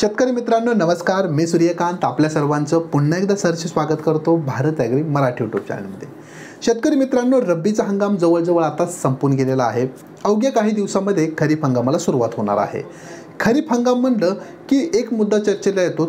शेतकरी मित्रांनो नमस्कार. मी सूर्यकांत. आपल्या सर्वांचं पुन्हा एकदा सरचे स्वागत करतो भारत ॲग्री मराठी यूट्यूब चॅनलमध्ये. शेतकरी मित्रांनो रब्बीचा हंगाम जवळजवळ आता संपून गेलेला आहे. अवघ्या काही दिवसामध्ये खरीप हंगामाला सुरुवात होणार आहे. खरीप हंगाम म्हणलं की एक मुद्दा चर्चेला येतो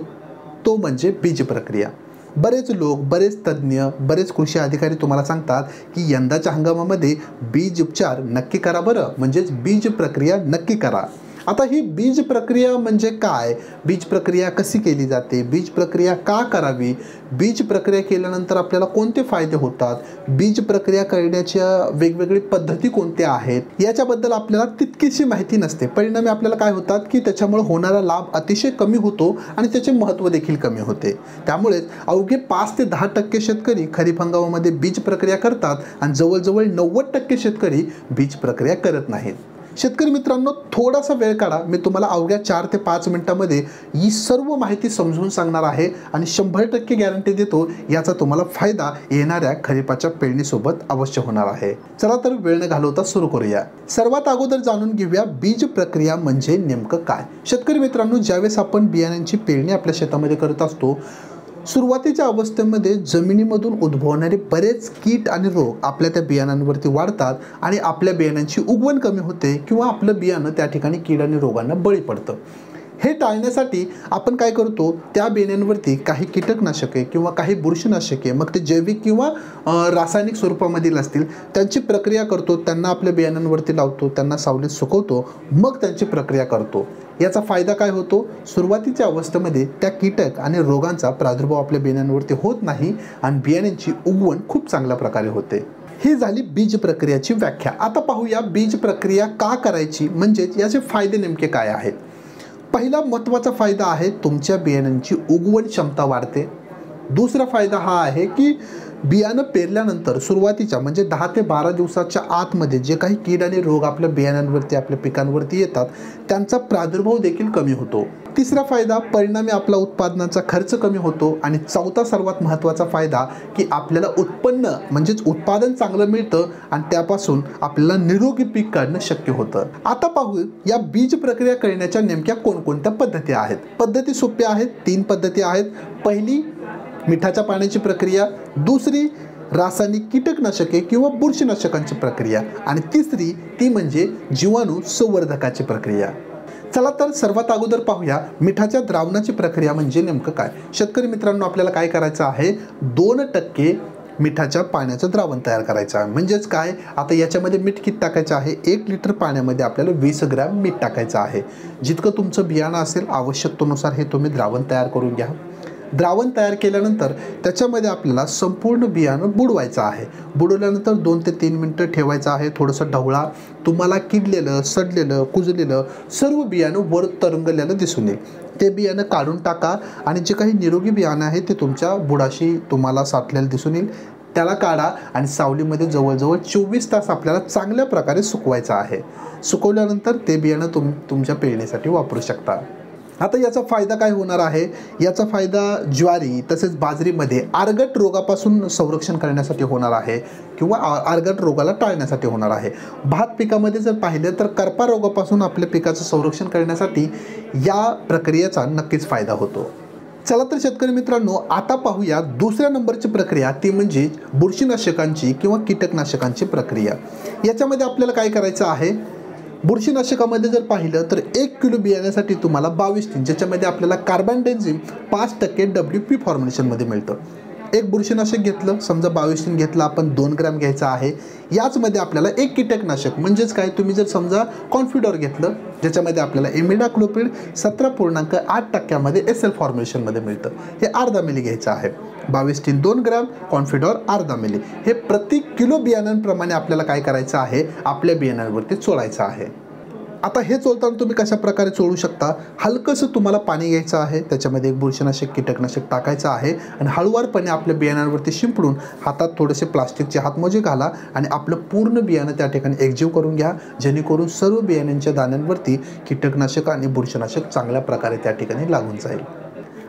तो म्हणजे बीज प्रक्रिया. बरेच लोक बरेच तज्ज्ञ बरेच कृषी अधिकारी तुम्हाला सांगतात की यंदाच्या हंगामामध्ये बीज उपचार नक्की करा बरं. म्हणजेच बीज प्रक्रिया नक्की करा. आता ही बीज प्रक्रिया म्हणजे काय? बीज प्रक्रिया कशी केली जाते? बीज प्रक्रिया का करावी? बीज प्रक्रिया केल्यानंतर आपल्याला कोणते फायदे होतात? बीज प्रक्रिया करण्याच्या वेगवेगळी पद्धती कोणत्या आहेत? याच्याबद्दल आपल्याला तितकीशी माहिती नसते. परिणामी आपल्याला काय होतात की त्याच्यामुळे होणारा लाभ अतिशय कमी होतो आणि त्याचे महत्त्व देखील कमी होते. त्यामुळेच अवघे पाच ते दहा टक्के शेतकरी खरीप हंगामामध्ये बीज प्रक्रिया करतात आणि जवळजवळ नव्वद टक्के शेतकरी बीज प्रक्रिया करत नाहीत. शेतकरी मित्रांनो थोडासा वेळ काढा. मी तुम्हाला अवघ्या चार ते पाच मिनिटामध्ये ही सर्व माहिती समजून सांगणार आहे आणि शंभर टक्के गॅरंटी देतो याचा तुम्हाला फायदा येणाऱ्या खरीपाच्या पेरणीसोबत अवश्य होणार आहे. चला तर वेळ न घालवता सुरू करूया. सर्वात अगोदर जाणून घेऊया बीज प्रक्रिया म्हणजे नेमकं काय? शेतकरी मित्रांनो ज्यावेळेस आपण बियाण्यांची पेरणी आपल्या शेतामध्ये करत असतो सुरुवातीच्या अवस्थेमध्ये जमिनीमधून उद्भवणारे बरेच कीट आणि रोग आपल्या त्या बियाणांवरती वाढतात आणि आपल्या बियाण्यांची उगवण कमी होते किंवा आपलं बियाणं त्या ठिकाणी कीड आणि रोगांना बळी पडतं. हे टाळण्यासाठी आपण काय करतो त्या बियाण्यांवरती काही कीटकनाशके किंवा काही बुरशीनाशके मग ते जैविक किंवा रासायनिक स्वरूपामधील असतील त्यांची प्रक्रिया करतो त्यांना आपल्या बियाण्यांवरती लावतो त्यांना सावलीत सुकवतो मग त्यांची प्रक्रिया करतो. याचा फायदा काय होतो? सुरुवातीच्या अवस्थेमध्ये त्या कीटक आणि रोगांचा प्रादुर्भाव आपल्या बियाण्यांवरती होत नाही आणि बियाण्यांची उगवण खूप चांगल्या प्रकारे होते. ही झाली बीज प्रक्रियाची व्याख्या. आता पाहूया बीज प्रक्रिया का करायची म्हणजेच याचे फायदे नेमके काय आहेत? पहिला महत्त्वाचा फायदा आहे तुमच्या बियाण्यांची उगवण क्षमता वाढते. दुसरा फायदा हा आहे की बियाणं पेरल्यानंतर सुरुवातीच्या म्हणजे दहा ते बारा दिवसाच्या आतमध्ये जे काही कीड आणि रोग आपल्या बियाण्यांवरती आपल्या पिकांवरती येतात त्यांचा प्रादुर्भाव देखील कमी होतो. तिसरा फायदा परिणामी आपला उत्पादनाचा खर्च कमी होतो आणि चौथा सर्वात महत्त्वाचा फायदा की आपल्याला उत्पन्न म्हणजेच उत्पादन चांगलं मिळतं आणि त्यापासून आपल्याला निरोगी पीक काढणं शक्य होतं. आता पाहू या बीज प्रक्रिया करण्याच्या नेमक्या कोणकोणत्या पद्धती आहेत? पद्धती सोप्या आहेत तीन पद्धती आहेत. पहिली मिठाच्या पाण्याची प्रक्रिया दुसरी रासायनिक कीटकनाशके किंवा बुरशीनाशकांची प्रक्रिया आणि तिसरी ती म्हणजे जीवाणू संवर्धकाची प्रक्रिया. चला तर सर्वात अगोदर पाहूया मिठाच्या द्रावणाची प्रक्रिया म्हणजे नेमकं काय? शेतकरी मित्रांनो आपल्याला काय करायचं आहे? दोन टक्के मिठाच्या पाण्याचं द्रावण तयार करायचं आहे. म्हणजेच काय? आता याच्यामध्ये मीठ किती टाकायचं आहे? एक लिटर पाण्यामध्ये आपल्याला वीस ग्रॅम मीठ टाकायचं आहे. जितकं तुमचं बियाणं असेल आवश्यकतेनुसार हे तुम्ही द्रावण तयार करून घ्या. द्रावण तयार केल्यानंतर त्याच्यामध्ये आपल्याला संपूर्ण बियाणं बुडवायचं आहे. बुडवल्यानंतर दोन ते तीन मिनटं ठेवायचं आहे. थोडंसं ढवळा. तुम्हाला किडलेलं सडलेलं कुजलेलं सर्व बियाणं वर तरंगलेलं दिसून येईल. ते बियाणं काढून टाका आणि जे काही निरोगी बियाणं आहे ते तुमच्या बुडाशी तुम्हाला साठलेलं दिसून येईल. त्याला काढा आणि सावलीमध्ये जवळजवळ चोवीस तास आपल्याला चांगल्या प्रकारे सुकवायचं आहे. सुकवल्यानंतर ते बियाणं तुम तुमच्या पेरणीसाठी वापरू शकता. आता याचा फायदा काय होणार आहे? याचा फायदा ज्वारी तसेच बाजरीमध्ये आरगट रोगापासून संरक्षण करण्यासाठी होणार आहे किंवा आरगट रोगाला टाळण्यासाठी होणार आहे. भात पिकामध्ये जर पाहिलं तर करपा रोगापासून आपल्या पिकाचं संरक्षण करण्यासाठी या प्रक्रियेचा नक्कीच फायदा होतो. चला तर शेतकरी मित्रांनो आता पाहूया दुसऱ्या नंबरची प्रक्रिया ती म्हणजे बुरशीनाशकांची किंवा कीटकनाशकांची प्रक्रिया. याच्यामध्ये आपल्याला काय करायचं आहे? बुरशीनाशकामध्ये जर पाहिलं तर एक किलो बियाण्यासाठी तुम्हाला बावीस तीन ज्याच्यामध्ये आपल्याला कार्बन डेन्झिम पाच टक्के डब्ल्यू पी फॉर्मुलेशनमध्ये मिळतं. एक बुरशीनाशक घेतलं समजा बावीस तीन घेतलं आपण दोन ग्रॅम घ्यायचा आहे. याचमध्ये आपल्याला एक कीटकनाशक म्हणजेच काय? तुम्ही जर समजा कॉन्फिडॉर घेतलं ज्याच्यामध्ये आपल्याला एमिडाक्लोपिड सतरा पूर्णांक आठ टक्क्यामध्ये एस एल फॉर्मेशनमध्ये मिळतं. हे अर्धा मिली घ्यायचं आहे. बावीस तीन दोन ग्रॅम कॉन्फिडॉर अर्धा मिली. हे प्रति किलो बियाण्यांप्रमाणे आपल्याला काय करायचं आहे? आपल्या बियाण्यांवरती चोळायचं आहे. आता हे चोलताना तुम्ही कशा प्रकारे चोळू शकता? हलकंसं तुम्हाला पाणी घ्यायचं आहे त्याच्यामध्ये एक बुरशीनाशक कीटकनाशक टाकायचं आहे आणि हळूवारपणे आपल्या बियाण्यांवरती शिंपडून हातात थोडेसे प्लास्टिकचे हातमोजे घाला आणि आपलं पूर्ण बियाणं त्या ठिकाणी एकजीव करून घ्या. जेणेकरून सर्व बियाण्यांच्या दाण्यांवरती कीटकनाशक आणि बुरशीनाशक चांगल्या प्रकारे त्या ठिकाणी लागून जाईल.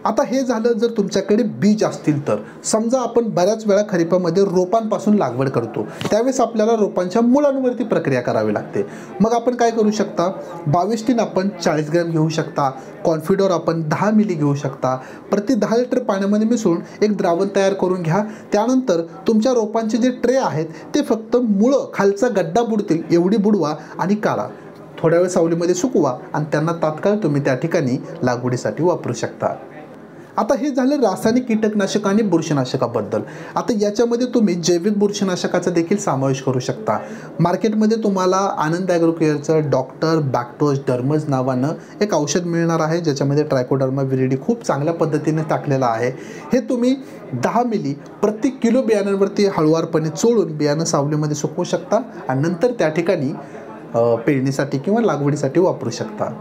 आता हे झालं जर तुमच्याकडे बीज असतील तर. समजा आपण बऱ्याच वेळा खरीपामध्ये रोपांपासून लागवड करतो. त्यावेळेस आपल्याला रोपांच्या मुळांवरती प्रक्रिया करावी लागते. मग आपण काय करू शकता? बावीस टीन आपण चाळीस ग्रॅम घेऊ शकता. कॉन्फिडोर आपण दहा मिली घेऊ शकता. प्रति दहा लिटर पाण्यामध्ये मिसळून एक द्रावण तयार करून घ्या. त्यानंतर तुमच्या रोपांचे जे ट्रे आहेत ते फक्त मुळं खालचा गड्डा बुडतील एवढी बुडवा आणि काढा. थोड्या वेळ सावलीमध्ये सुकवा आणि त्यांना तात्काळ तुम्ही त्या ठिकाणी लागवडीसाठी वापरू शकता. आता हे झालं रासायनिक कीटकनाशक आणि बुरशीनाशकाबद्दल. आता याच्यामध्ये तुम्ही जैविक बुरशीनाशकाचा देखील समावेश करू शकता. मार्केटमध्ये तुम्हाला आनंद ॲग्रोकेअरचं डॉक्टर बॅक्टोज डर्मज नावानं एक औषध मिळणार आहे ज्याच्यामध्ये ट्रायकोडर्मा विरिडी खूप चांगल्या पद्धतीने टाकलेलं आहे. हे तुम्ही दहा मिली प्रत्येक किलो बियाण्यांवरती हळुवारपणे चोळून बियाणं सावलीमध्ये सुकवू शकता आणि नंतर त्या ठिकाणी पेरणीसाठी किंवा लागवडीसाठी वापरू शकता.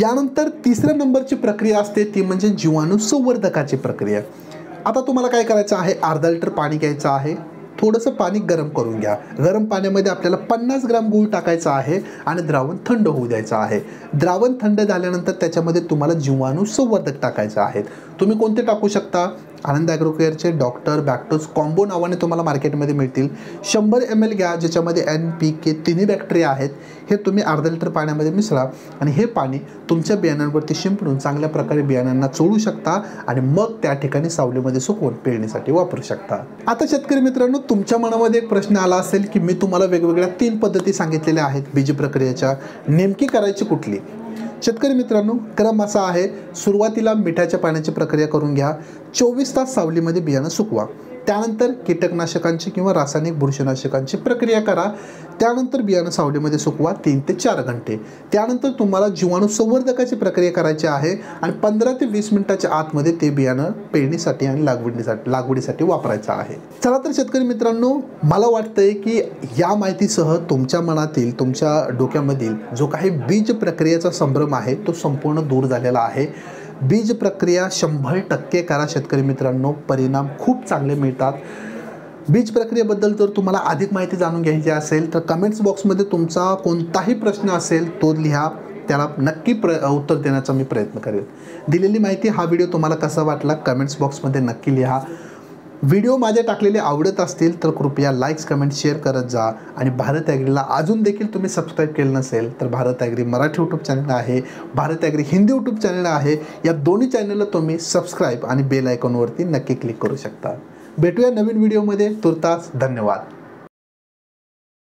यानंतर तिसऱ्या नंबरची प्रक्रिया असते ती म्हणजे जीवाणू संवर्धकाची प्रक्रिया. आता तुम्हाला काय करायचं आहे? अर्धा लिटर पाणी घ्यायचं आहे. थोडंसं पाणी गरम करून घ्या. गरम पाण्यामध्ये आपल्याला पन्नास ग्राम गूळ टाकायचा आहे आणि द्रावण थंड होऊ द्यायचं आहे. द्रावण थंड झाल्यानंतर त्याच्यामध्ये तुम्हाला जीवाणू संवर्धक टाकायचं आहेत तुम्ही कोणते टाकू शकता? आनंद ॲग्रोकेअरचे डॉक्टर बॅक्टोज कॉम्बो नावाने तुम्हाला मार्केटमध्ये मिळतील. शंभर एम एल घ्या ज्याच्यामध्ये एन पी के तिन्ही बॅक्टेरिया आहेत. हे तुम्ही अर्धा लिटर पाण्यामध्ये मिसळा आणि हे पाणी तुमच्या बियाण्यांवरती शिंपडून चांगल्या प्रकारे बियाण्यांना चोळू शकता आणि मग त्या ठिकाणी सावलीमध्ये सुकवून पेरणीसाठी वापरू शकता. आता शेतकरी मित्रांनो तुमच्या मनामध्ये एक प्रश्न आला असेल की मी तुम्हाला वेगवेगळ्या तीन पद्धती सांगितलेल्या आहेत बीज प्रक्रियेच्या नेमकी करायची कुठली? शेतकरी मित्रांनो क्रम असा आहे. सुरुवातीला मिठाच्या पाण्याची प्रक्रिया करून घ्या. चोवीस तास सावलीमध्ये बियाणं सुकवा. त्यानंतर कीटकनाशकांची किंवा रासायनिक बुरशीनाशकांची प्रक्रिया करा. त्यानंतर बियाणं सावलीमध्ये सुकवा तीन ते चार घंटे. त्यानंतर तुम्हाला जीवाणू संवर्धकाची प्रक्रिया करायची आहे आणि पंधरा ते वीस मिनिटाच्या आतमध्ये ते बियाणं पेरणीसाठी आणि लागवडीसाठी लागवडीसाठी वापरायचं आहे. चला तर शेतकरी मित्रांनो मला वाटतंय की या माहितीसह तुमच्या मनातील तुमच्या डोक्यामधील जो काही बीज प्रक्रियेचा संभ्रम आहे तो संपूर्ण दूर झालेला आहे. बीज प्रक्रिया शंभर टक्के करा शेतकरी मित्रांनो. परिणाम खूप चांगले मिळतात. बीज प्रक्रियेबद्दल जर तुम्हाला अधिक माहिती जाणून घ्यायची असेल तर कमेंट्स बॉक्समध्ये तुमचा कोणताही प्रश्न असेल तो लिहा. त्याला नक्की प्र उत्तर देण्याचा मी प्रयत्न करेन दिलेली माहिती हा व्हिडिओ तुम्हाला कसा वाटला कमेंट्स बॉक्समध्ये नक्की लिहा. व्हिडिओ माझे टाकलेले आवडत असतील तर कृपया लाईक्स कमेंट शेअर करत जा. आणि भारत ॲग्रीला अजून देखील तुम्ही सबस्क्राईब केलं नसेल तर Bharat agri Marathi YouTube channel आहे. Bharat agri Hindi YouTube channel आहे. या दोन्ही चॅनलला तुम्ही सबस्क्राईब आणि बेल आयकॉनवरती नक्की क्लिक करू शकता. भेटूया नवीन व्हिडिओमध्ये तुर्तास धन्यवाद.